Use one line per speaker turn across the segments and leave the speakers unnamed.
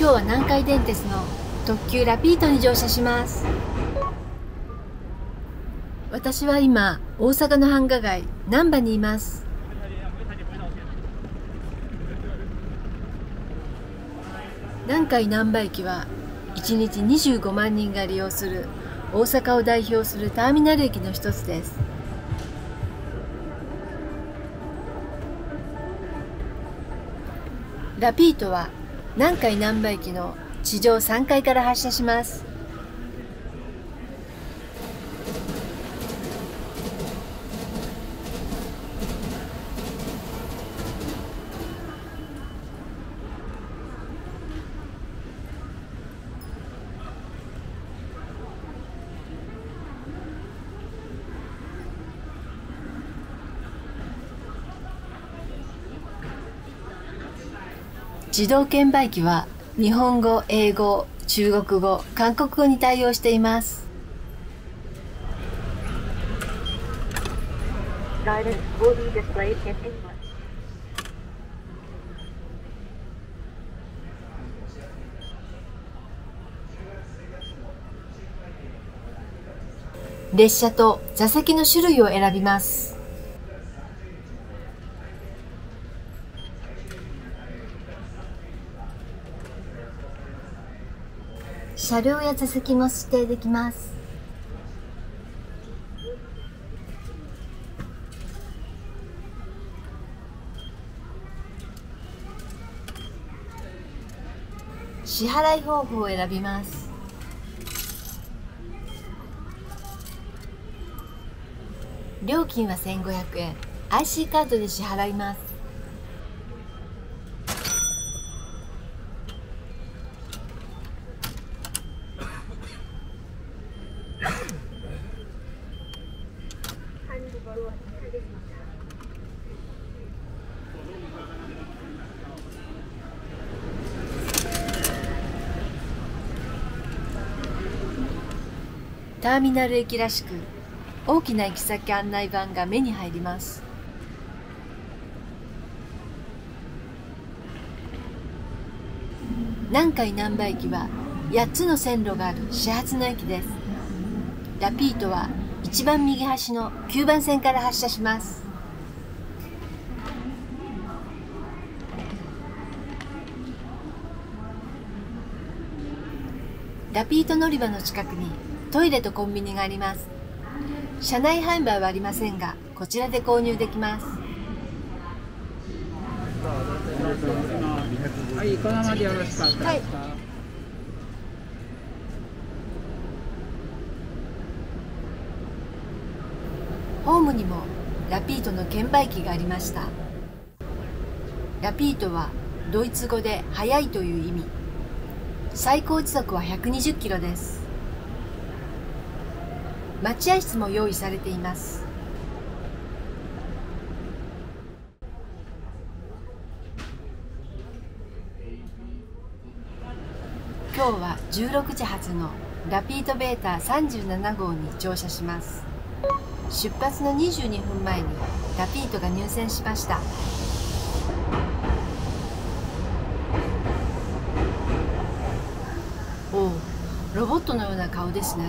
今日は南海電鉄の特急ラピートに乗車します。私は今大阪の繁華街難波にいます。南海難波駅は1日25万人が利用する大阪を代表するターミナル駅の一つです。ラピートは南海難波駅の地上3階から発車します。自動券売機は日本語、英語、中国語、韓国語に対応しています。列車と座席の種類を選びます。車両や座席も指定できます。支払い方法を選びます。料金は1500円。IC カードで支払います。ターミナル駅らしく大きな行き先案内板が目に入ります。南海難波駅は8つの線路がある始発の駅です。ラピートは一番右端の9番線から発車します。ラピート乗り場の近くにトイレとコンビニがあります。車内販売はありませんがこちらで購入できます。
はいこのままでよろしかったですか、はい
ホームにもラピートの券売機がありました。ラピートはドイツ語で速いという意味。最高時速は120キロです。待合室も用意されています。今日は16時発のラピートベータ37号に乗車します。出発の22分前にラピートが入線しました。おおロボットのような顔ですね。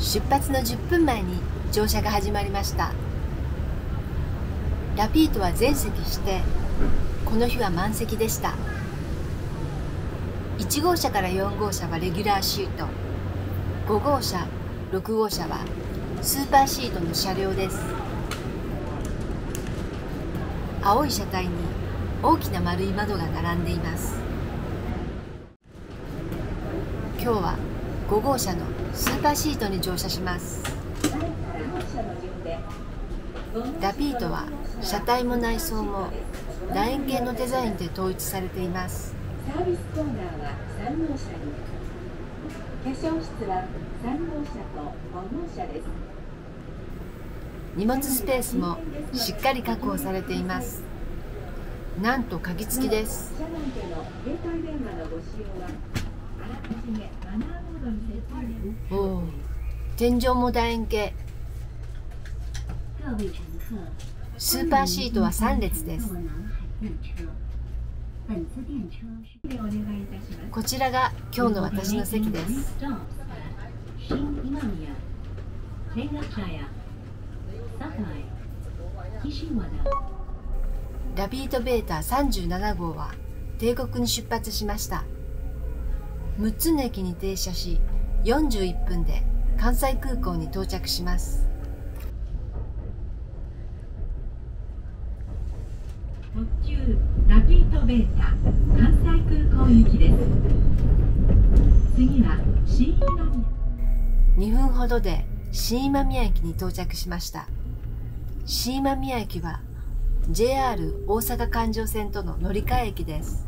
出発の10分前に乗車が始まりました。ラピートは全席してこの日は満席でした。1号車から4号車はレギュラーシート。5号車6号車はスーパーシートの車両です。青い車体に大きな丸い窓が並んでいます。今日は5号車のスーパーシートに乗車します。ラピートは車体も内装も楕円形のデザインで統一されています。サービスコーナーは3号車に化粧室は3号車と5号車です。荷物スペースもしっかり確保されています。なんと鍵付きです。おお天井も楕円形。スーパーシートは3列ですこちらが今日の私の席です。ラビートベータ37号は帝国に出発しました。6つの駅に停車し41分で関西空港に到着します
特急ラピートベータ関西空港行きです。次は新今
2
宮
分ほどで新今宮駅に到着しました。新今宮駅は JR 大阪環状線との乗り換え駅です。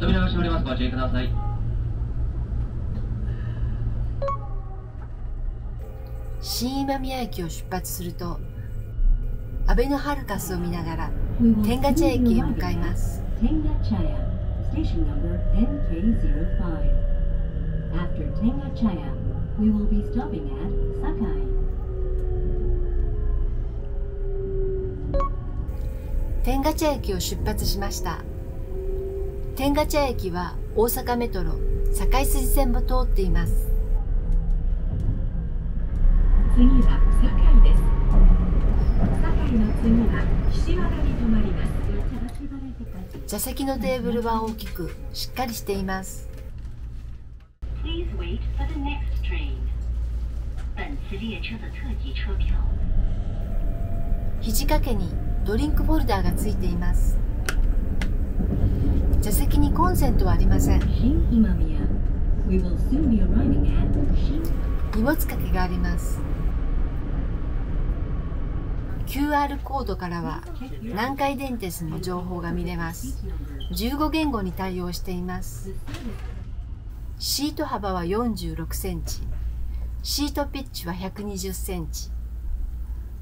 扉が閉まります。ご注意ください。
新今宮駅を出発するとアベノハルカスを見ながら天下茶駅へ向かいます
天下茶屋 Station number NK05 After Tenga Chaya, we will be stopping at Sakai.
天下茶駅を出発しました天下茶駅は大阪メトロ堺筋線も通っています
次は堺です。
座席のテーブルは大きくしっかりしています。肘掛けにドリンクホルダーがついています。座席にコンセントはありません。荷物掛けがあります QR コードからは南海電鉄の情報が見れます。15言語に対応しています。シート幅は46センチ。シートピッチは120センチ。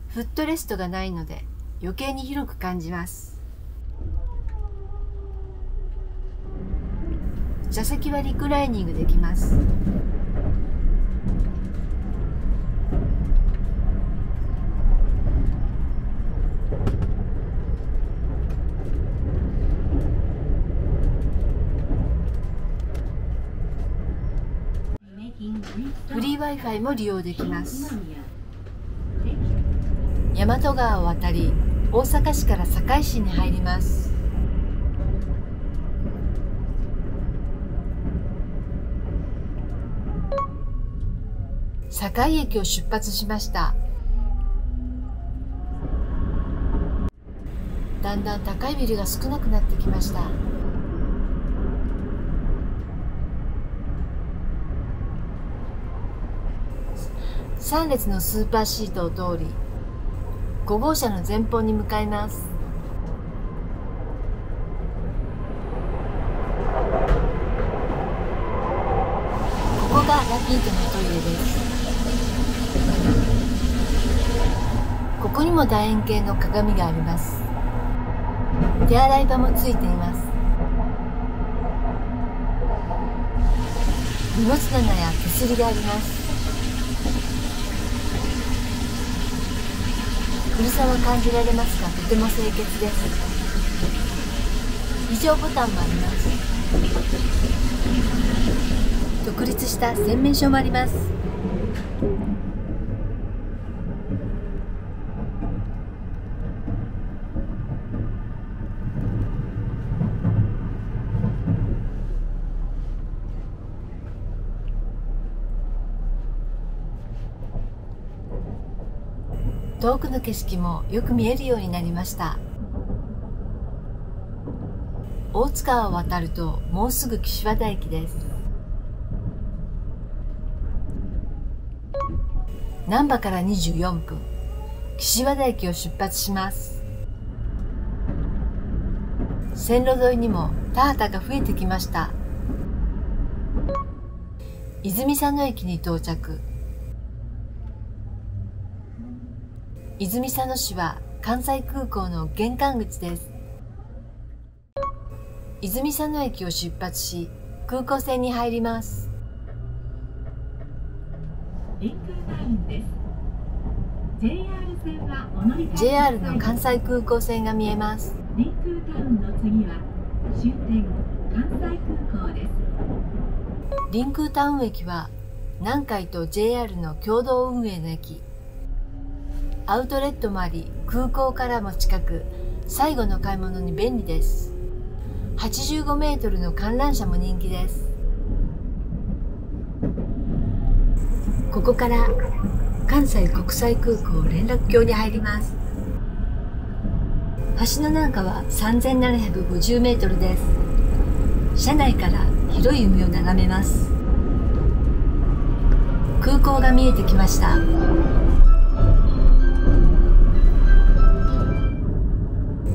フットレストがないので余計に広く感じます。座席はリクライニングできます。フリー Wi-Fi も利用できます。大和川を渡り大阪市から堺市に入ります。堺駅を出発しました。だんだん高いビルが少なくなってきました。3列のスーパーシートを通り5号車の前方に向かいます。ここがラピートのトイレです。ここにも楕円形の鏡があります。手洗い場もついています。荷物棚や手すりがあります。古さは感じられますがとても清潔です。異常ボタンもあります。独立した洗面所もあります。遠くの景色もよく見えるようになりました。大津川を渡るともうすぐ岸和田駅です。難波から24分。岸和田駅を出発します。線路沿いにも田畑が増えてきました。泉佐野駅に到着。泉佐野市は関西空港の玄関口です。泉佐野駅を出発し空港線に入ります。
リンクラインです。JR 線はお乗り換え
JR の関西空港線が見えます。
リンクータウンの次は終点関西空港です。
リンクータウン駅は南海と JR の共同運営の駅アウトレットもあり空港からも近く最後の買い物に便利です。85メートルの観覧車も人気です。ここから関西国際空港連絡橋に入ります。橋の中は3750メートルです。車内から広い海を眺めます。空港が見えてきました。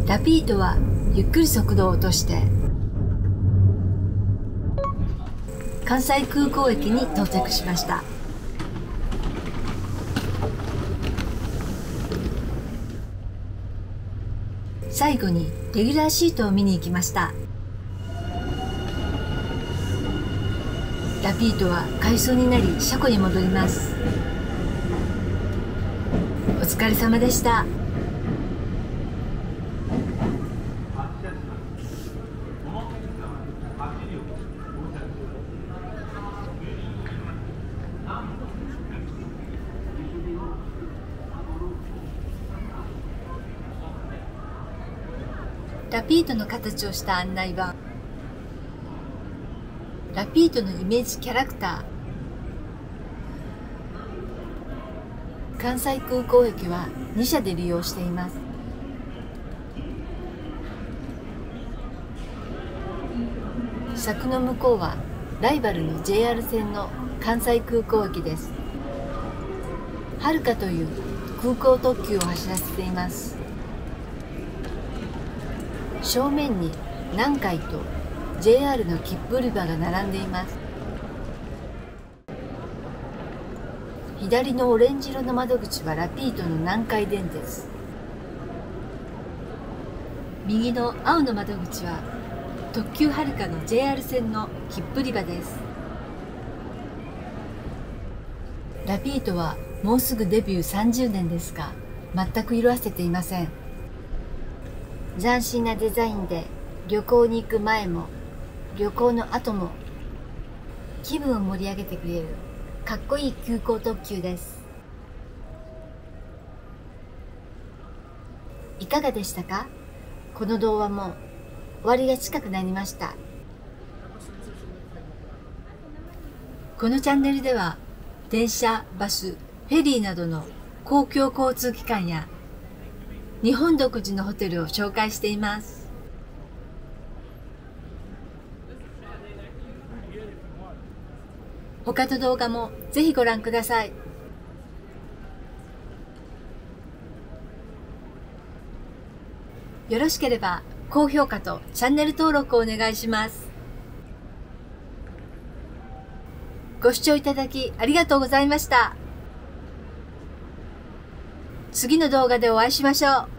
ラピートはゆっくり速度を落として関西空港駅に到着しました。最後にレギュラーシートを見に行きました。ラピートは回送になり車庫に戻ります。お疲れ様でした。ラピートの形をした案内板。ラピートのイメージキャラクター。関西空港駅は2社で利用しています。柵の向こうはライバルの JR 線の関西空港駅です。はるかという空港特急を走らせています。正面に南海と JR の切符売り場が並んでいます。左のオレンジ色の窓口はラピートの南海電鉄。右の青の窓口は特急はるかの JR 線の切符売り場です。ラピートはもうすぐデビュー30年ですが全く色あせていません。斬新なデザインで旅行に行く前も旅行の後も気分を盛り上げてくれるかっこいい急行特急です。いかがでしたか？この動画も終わりが近くなりました。このチャンネルでは電車、バス、フェリーなどの公共交通機関や日本独自のホテルを紹介しています。他の動画もぜひご覧ください。よろしければ高評価とチャンネル登録をお願いします。ご視聴いただきありがとうございました。次の動画でお会いしましょう。